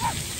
Ah!